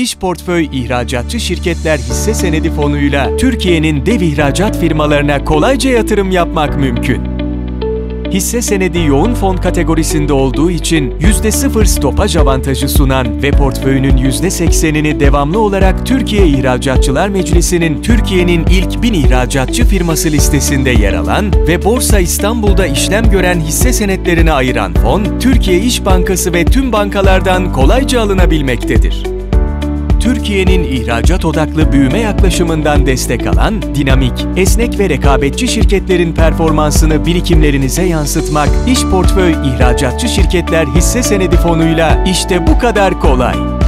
İş Portföy İhracatçı Şirketler Hisse Senedi fonuyla Türkiye'nin dev ihracat firmalarına kolayca yatırım yapmak mümkün. Hisse senedi yoğun fon kategorisinde olduğu için %0 stopaj avantajı sunan ve portföyünün %80'ini devamlı olarak Türkiye İhracatçılar Meclisi'nin Türkiye'nin ilk 1000 ihracatçı firması listesinde yer alan ve Borsa İstanbul'da işlem gören hisse senetlerine ayıran fon, Türkiye İş Bankası ve tüm bankalardan kolayca alınabilmektedir. Türkiye'nin ihracat odaklı büyüme yaklaşımından destek alan, dinamik, esnek ve rekabetçi şirketlerin performansını birikimlerinize yansıtmak, İş Portföy İhracatçı Şirketler Hisse Senedi fonuyla işte bu kadar kolay.